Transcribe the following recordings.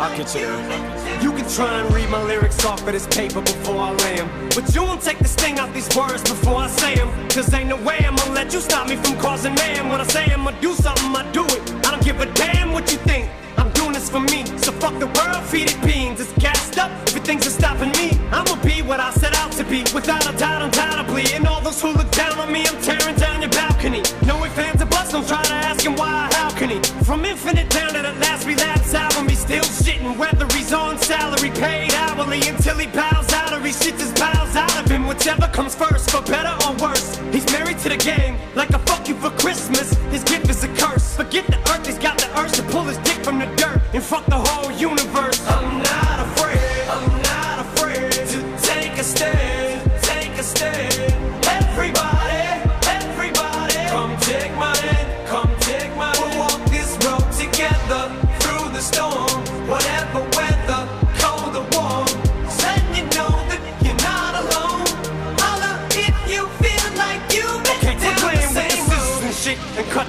I'll get you. You can try and read my lyrics off of this paper before I lay 'em, But you won't take the sting out these words before I say 'em. Cause ain't no way I'm gonna let you stop me from causing mayhem. When I say I'm gonna do something, I do it. I don't give a damn what you think. I'm doing this for me. So fuck the world, feed it beans. It's gassed up. Everything's are stopping me. I'ma be what I set out to be. Without a doubt, undoubtedly. And all those who look down on me, I'm tearing down your balcony. No ifs, fans, or buts. Don't try to ask him why, how can he? From infinite down to the last relapse album, until he bows out or he shits his bowels out of him. Whichever comes first, for better or worse. He's married to the game, like a fuck you for Christmas. His gift is a curse. Forget the earth, he's got the urge to pull his dick from the dirt and fuck the whole universe.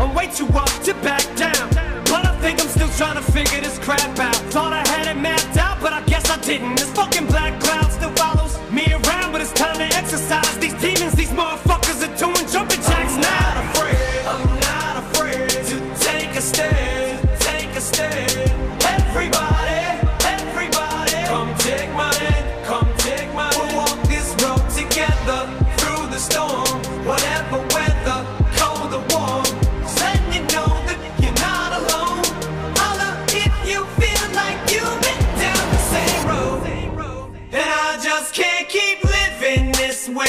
I'm way too up to back down. But I think I'm still trying to figure this crap out. Thought I had it mapped out, but I guess I didn't. This fucking black cloud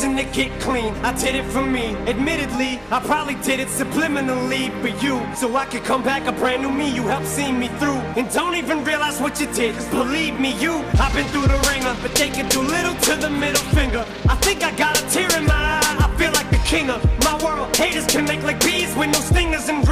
decision to get clean. I did it for me. Admittedly, I probably did it subliminally for you. So I could come back a brand new me. You helped see me through. And don't even realize what you did. Cause believe me, you, I've been through the wringer. But they can do little to the middle finger. I think I got a tear in my eye. I feel like the king of my world. Haters can make like bees with no stingers and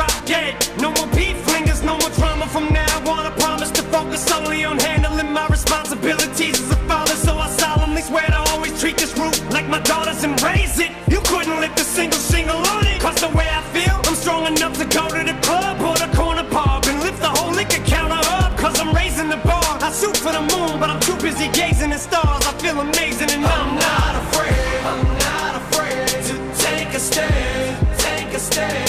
stand, take a stand.